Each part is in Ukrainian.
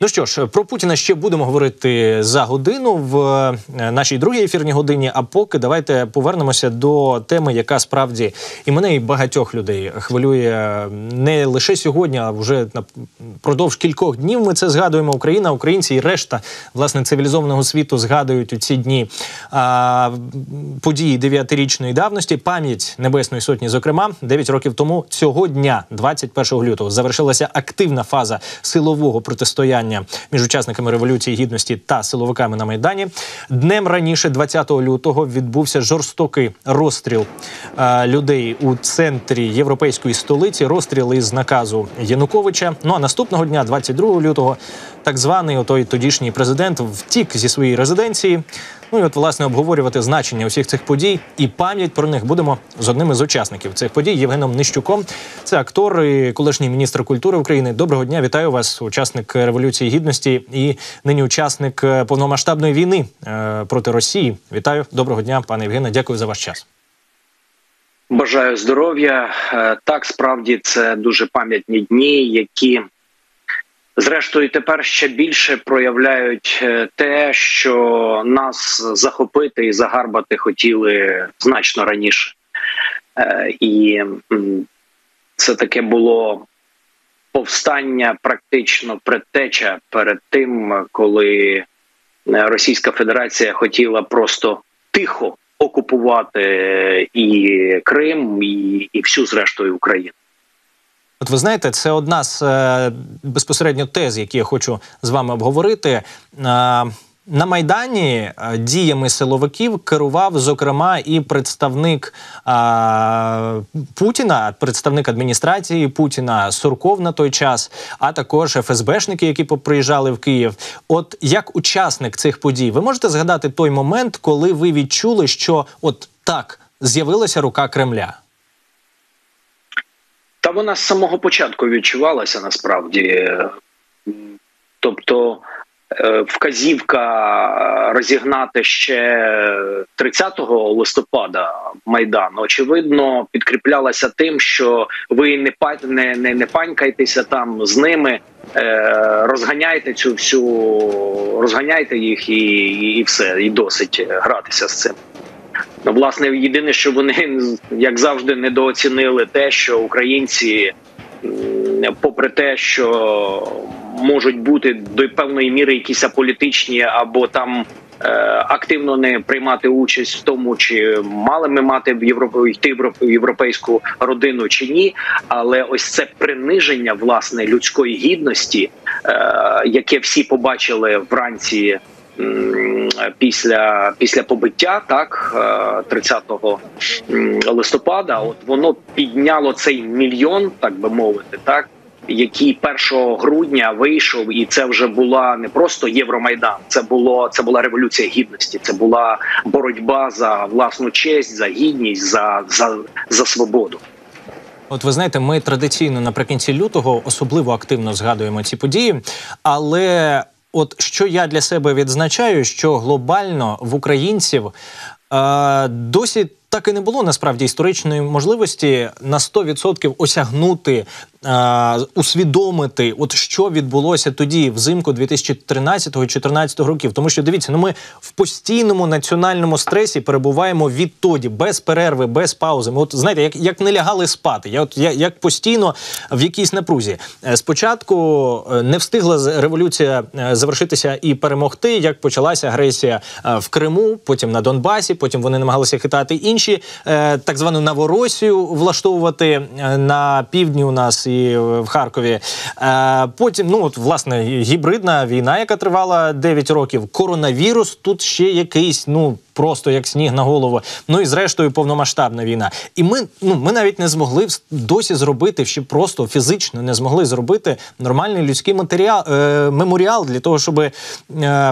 Ну що ж, про Путіна ще будемо говорити за годину в е, нашій другій ефірній годині. А поки давайте повернемося до теми, яка справді і мене, і багатьох людей хвилює не лише сьогодні, а вже продовж кількох днів. Ми це згадуємо. Україна, українці і решта власне цивілізованого світу згадують у ці дні а, події дев'ятирічної давності. Пам'ять Небесної Сотні, зокрема, 9 років тому цього дня, 21 лютого, завершилася активна фаза силового протистояння змагання між учасниками революції гідності та силовиками на майдані. Днем раніше, 20 лютого, відбувся жорстокий розстріл е, людей у центрі європейської столиці. Розстріли з наказу Януковича. Ну а наступного дня, 22 лютого, так званий отой тодішній президент втік зі своєї резиденції. Ну і от власне обговорювати значення усіх цих подій і пам'ять про них будемо з одним із учасників цих подій Євгеном Нищуком. Це актор і колишній міністр культури України. Доброго дня, вітаю вас, учасник революції гідності і нині учасник е, повномасштабної війни е, проти Росії. Вітаю, доброго дня, пане Євгене. Дякую за ваш час. Бажаю здоров'я. Е, так справді це дуже пам'ятні дні, які Зрештою, тепер ще більше проявляють е, те, що нас захопити і загарбати хотіли значно раніше, е, і це таке було повстання, практично предтеча перед тим, коли е, Російська Федерація хотіла просто тихо окупувати і Крим, і, і всю зрештою Україну. От ви знаєте, це одна з е, безпосередньо тез, які я хочу з вами обговорити. Е, на майдані е, діями силовиків керував зокрема і представник а, Путіна, представник адміністрації Путіна Сурков на той час, а також ФСБшники, які приїжджали в Київ. От як учасник цих подій, ви можете згадати той момент, коли ви відчули, що от так з'явилася рука Кремля. Та вона з самого початку відчувалася насправді. Тобто е, вказівка розігнати ще 30 листопада майдан, очевидно, підкріплялася тим, що ви не не, не, не панькайтеся там з ними, е, розганяйте цю всю, розганяйте їх і, і все, і досить гратися з цим. Ну, власне, єдине, що вони як завжди недооцінили те, що українці, попри те, що можуть бути до певної міри якісь аполітичні або там. Е, активно не приймати участь в тому, чи мали ми мати в Європу йти в європейську родину чи ні, але ось це приниження власне людської гідності, е, яке всі побачили вранці після після побиття, так 30 е, листопада, от воно підняло цей мільйон, так би мовити, так. Який 1 грудня вийшов, і це вже була не просто Євромайдан, це було це була революція гідності. Це була боротьба за власну честь, за гідність, за за, за свободу. От ви знаєте, ми традиційно наприкінці лютого особливо активно згадуємо ці події, але От що я для себе відзначаю, що глобально в українців е, досі так і не було насправді історичної можливості на 100% осягнути усвідомити, от що відбулося тоді, взимку 2013-2014 років. Тому що дивіться, ну ми в постійному національному стресі перебуваємо відтоді, без перерви, без паузи. Ми от знаєте, як як не лягали спати. Я от я як постійно в якійсь напрузі. Е, спочатку е, не встигла революція е, завершитися і перемогти. Як почалася агресія в Криму, потім на Донбасі, потім вони намагалися хитати інші так звану Новоросію влаштовувати на півдні у нас і в Харкові. Е, потім, ну от власне, гібридна війна, яка тривала 9 років. Коронавірус тут ще якийсь, ну просто як сніг на голову. Ну і зрештою повномасштабна війна. І ми ну ми навіть не змогли досі зробити ще просто фізично не змогли зробити нормальний людський матеріал е, меморіал для того, щоб е,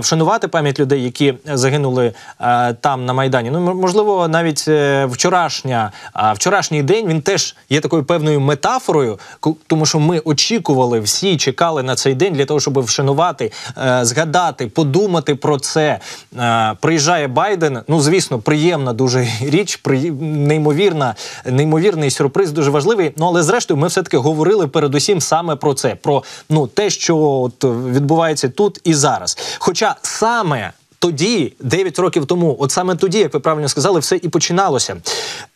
вшанувати пам'ять людей, які загинули е, там на майдані. Ну можливо, навіть е, вчорашня, а вчорашній день він теж є такою певною метафорою, тому що ми очікували всі, чекали на цей день для того, щоб вшанувати, е, згадати, подумати про це. Е, приїжджає Байден. Це ну звісно приємна дуже річ, при неймовірна, неймовірний сюрприз, дуже важливий. Ну але зрештою, ми все таки говорили передусім саме про це: про ну те, що от відбувається тут і зараз. Хоча саме тоді, 9 років тому, от саме тоді, як ви правильно сказали, все і починалося.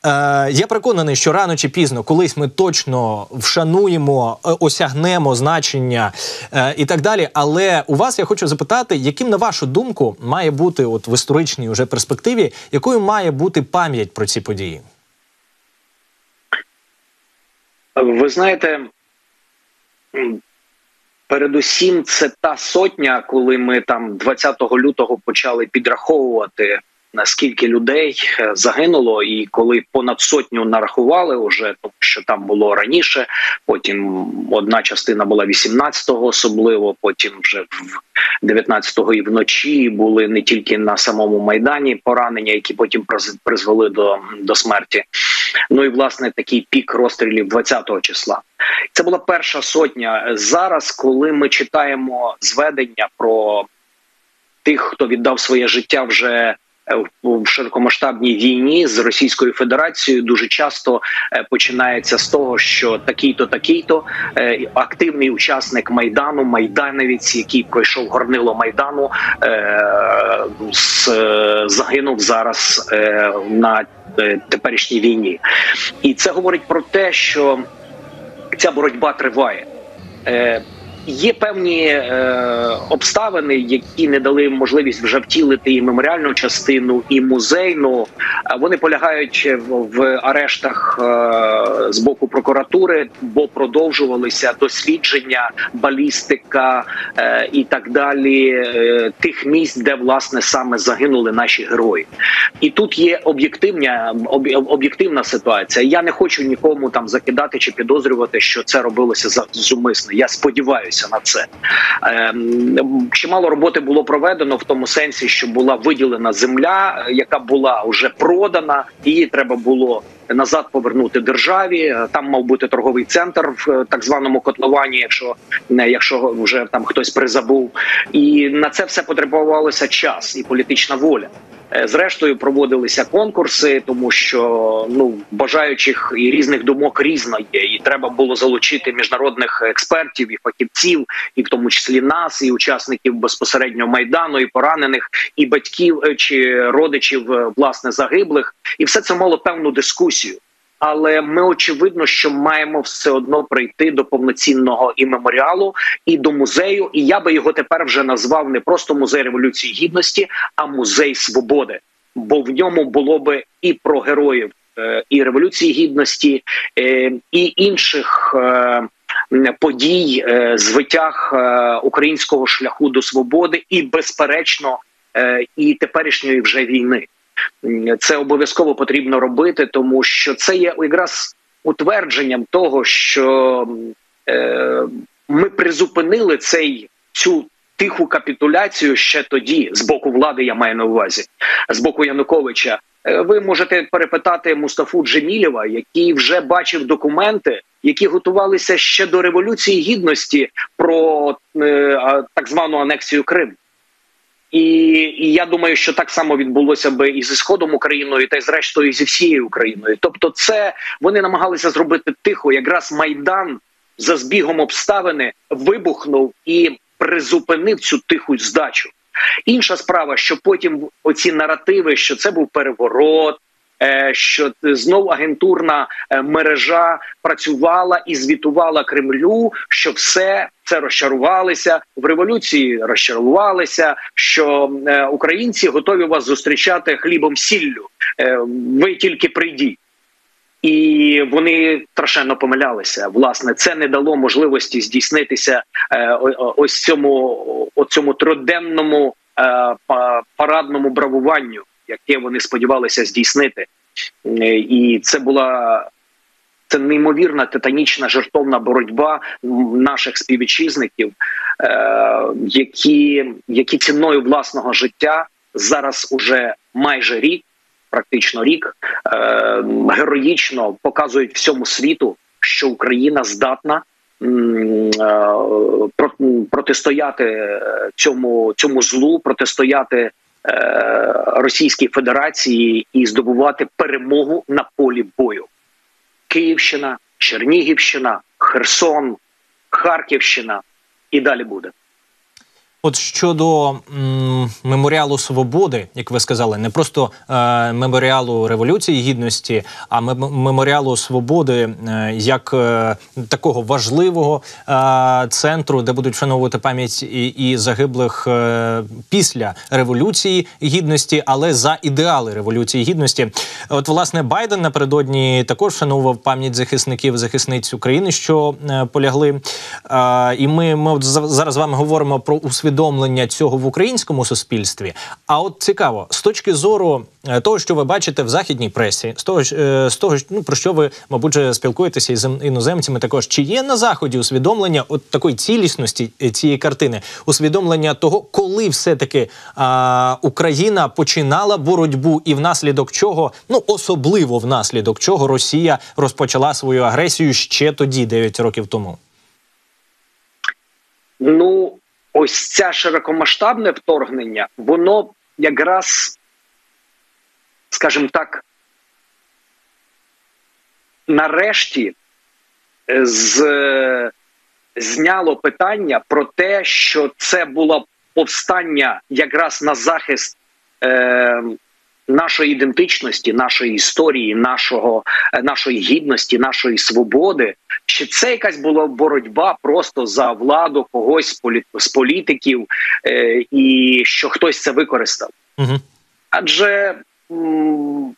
Е, Я переконаний, що рано чи пізно, колись ми точно вшануємо, е, осягнемо значення е, і так далі. Але у вас я хочу запитати, яким на вашу думку має бути от в історичній уже перспективі, якою має бути пам'ять про ці події? Ви знаєте, Передусім, це та сотня, коли ми там 20 лютого почали підраховувати наскільки людей е, загинуло, і коли понад сотню нарахували, вже тому що там було раніше. Потім одна частина була 18-го особливо. Потім вже в 19-го і вночі були не тільки на самому майдані поранення, які потім призвели до, до смерті. Ну і власне такий пік розстрілів 20-го числа. Це була перша сотня. Зараз, коли ми читаємо зведення про тих, хто віддав своє життя вже в широкомасштабній війні з Російською Федерацією дуже часто е, починається з того, що такий-то, такий-то е, активний учасник майдану, майдановець, який пройшов горнило майдану, е, загинув зараз на теперішній війні, і це говорить про те, що ця боротьба триває. Є певні е, обставини, які не дали можливість вже втілити і меморіальну частину, і музейну. Вони полягають в арештах е, з боку прокуратури, бо продовжувалися дослідження, балістика е, і так далі. Е, тих місць, де власне саме загинули наші герої, і тут є об'єктивна об'єктивна ситуація. Я не хочу нікому там закидати чи підозрювати, що це робилося зумисно. Я сподіваюся сподіваюся на це. Ем, чимало роботи було проведено в тому сенсі, що була виділена земля, яка була вже продана. Її треба було назад повернути державі. Там мав бути торговий центр в е, так званому котловані, якщо не якщо вже там хтось призабув, і на це все потребувалося час і політична воля. Е, зрештою проводилися конкурси, тому що ну бажаючих і різних думок різно є, і треба було залучити міжнародних експертів і фахівців, і в тому числі нас, і учасників безпосередньо майдану, і поранених, і батьків е, чи родичів е, власне загиблих, і все це мало певну дискусію але ми очевидно, що маємо все одно прийти до повноцінного і меморіалу, і до музею. І я би його тепер вже назвав не просто музей революції гідності, а музей свободи. Бо в ньому було би і про героїв е, і революції гідності, е, і інших. Е, подій звитяг українського шляху до свободи, і безперечно, і теперішньої вже війни це обов'язково потрібно робити, тому що це є якраз утвердженням того, що е, ми призупинили цей цю. Тиху капітуляцію ще тоді, з боку влади, я маю на увазі, з боку Януковича. Е, ви можете перепитати Мустафу Джемілєва, який вже бачив документи, які готувалися ще до революції гідності про е, так звану анексію Криму. І і я думаю, що так само відбулося би і зі сходом Україною, та й зрештою зі всією Україною. Тобто, це вони намагалися зробити тихо. Якраз майдан за збігом обставини вибухнув і призупинив цю тиху здачу. Інша справа, що потім оці наративи, що це був переворот, що знов агентурна е, мережа працювала і звітувала Кремлю, що все це розчарувалися в революції. Розчарувалися, що е, українці готові вас зустрічати хлібом сіллю. Ви тільки прийдіть. І вони страшенно помилялися. Власне, це не дало можливості здійснитися ось цьому цьому триденному парадному бравуванню яке вони сподівалися здійснити, е, і це була. Це неймовірна титанічна жертовна боротьба наших співвітчизників, е, які які ціною власного життя зараз уже майже рік, практично рік, е, героїчно показують всьому світу, що Україна здатна протистояти цьому цьому злу, протистояти Російській Федерації і здобувати перемогу на полі бою. Київщина, Чернігівщина, Херсон, Харківщина і далі буде. От щодо меморіалу свободи, як ви сказали, не просто е, меморіалу революції гідності, а меморіалу свободи е, як е, такого важливого центру, де будуть вшановувати пам'ять і, загиблих після революції гідності, але за ідеали революції гідності. От власне Байден напередодні також вшановував пам'ять захисників захисниць України, що полягли. І ми, ми от за- зараз з вами говоримо про усвідомлення цього в українському суспільстві. А от цікаво, з точки зору е, того, що ви бачите в західній пресі, з того, е, з того ну, про що ви, мабуть, спілкуєтеся із іноземцями, також чи є на заході усвідомлення от такої цілісності е, цієї картини, усвідомлення того, коли все-таки а, Україна починала боротьбу, і внаслідок чого, ну особливо внаслідок чого Росія розпочала свою агресію ще тоді, 9 років тому. Ну, ось це широкомасштабне вторгнення, воно якраз, скажімо так, нарешті е, з, зняло питання про те, що це було повстання якраз на захист. Е, Нашої ідентичності, нашої історії, нашого е, нашої гідності, нашої свободи, чи це якась була боротьба просто за владу когось з полі- з політиків, е, і що хтось це використав? Угу. Адже м,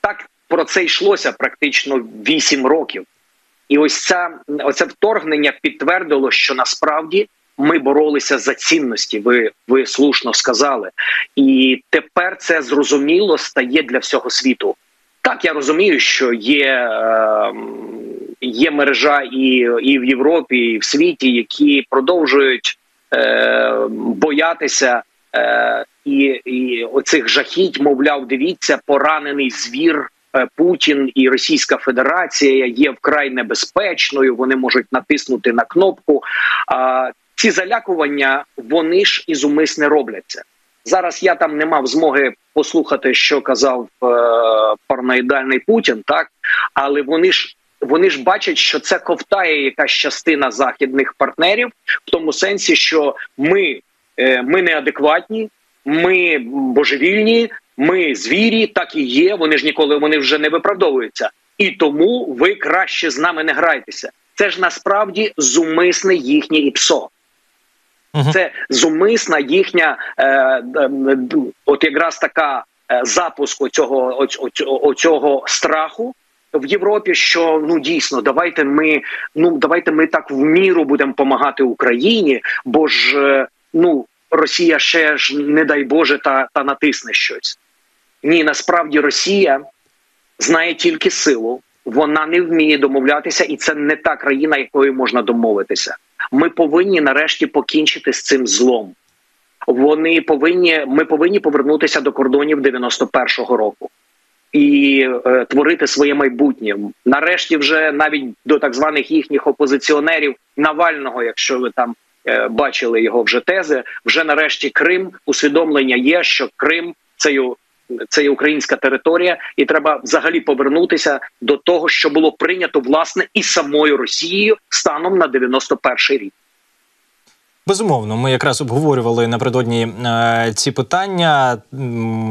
так про це йшлося практично вісім років, і ось ця оце вторгнення підтвердило, що насправді ми боролися за цінності. Ви, ви слушно сказали, і тепер це зрозуміло стає для всього світу. Так, я розумію, що є, е, є мережа і, і в Європі, і в світі, які продовжують е, боятися е, і, і оцих жахіть, мовляв, дивіться, поранений звір. е, Путін і Російська Федерація є вкрай небезпечною. Вони можуть натиснути на кнопку. Ці залякування вони ж і зумисне робляться. Зараз я там не мав змоги послухати, що казав е, параноїдальний Путін, так але вони ж вони ж бачать, що це ковтає якась частина західних партнерів, в тому сенсі, що ми, е, ми неадекватні, ми божевільні, ми звірі, так і є. Вони ж ніколи вони вже не виправдовуються, і тому ви краще з нами не грайтеся. Це ж насправді зумисне їхнє ІПСО. Це зумисна їхня, е, е, от якраз така е, запуск оць- оцього страху в Європі. Що ну дійсно, давайте ми ну давайте ми так в міру будемо допомагати Україні, бо ж е, ну Росія ще ж не дай Боже та, та натисне щось. Ні, насправді Росія знає тільки силу. Вона не вміє домовлятися, і це не та країна, якою можна домовитися. Ми повинні нарешті покінчити з цим злом. Вони повинні, ми повинні повернутися до кордонів 91-го року і е, творити своє майбутнє. Нарешті, вже навіть до так званих їхніх опозиціонерів Навального, якщо ви там е, бачили його вже тези, вже нарешті Крим усвідомлення є, що Крим це це є українська територія, і треба взагалі повернутися до того, що було прийнято власне і самою Росією станом на 91-й рік. Безумовно, ми якраз обговорювали напередодні е, ці питання.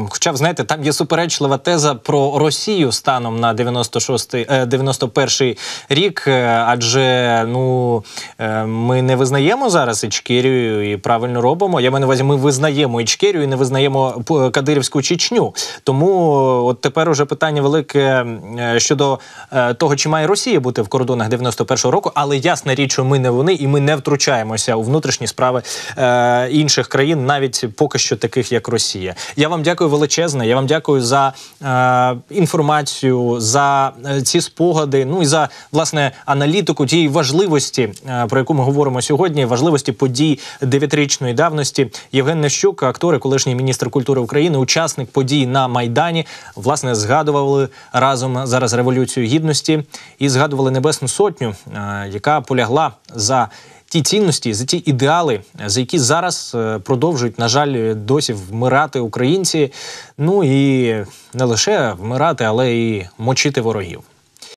Хоча, знаєте, там є суперечлива теза про Росію станом на 96-й, е, 91-й рік, е, адже ну е, ми не визнаємо зараз Ічкерію і правильно робимо. Я маю на увазі, ми визнаємо Ічкерію і не визнаємо Кадирівську Чечню. Тому от тепер уже питання велике е, щодо е, того, чи має Росія бути в кордонах 91-го року, але ясна річ, що ми не вони, і ми не втручаємося у внутрішні справи е, інших країн, навіть поки що таких як Росія. Я вам дякую величезне. Я вам дякую за е, інформацію, за е, ці спогади. Ну і за власне аналітику тієї важливості, е, про яку ми говоримо сьогодні. Важливості подій дев'ятирічної давності. Євген Нещук, актор і колишній міністр культури України, учасник подій на майдані. Власне згадували разом зараз революцію гідності і згадували Небесну Сотню, е, яка полягла за ті цінності, за ті ідеали, за які зараз е, продовжують, на жаль, досі вмирати українці. Ну і не лише вмирати, але і мочити ворогів.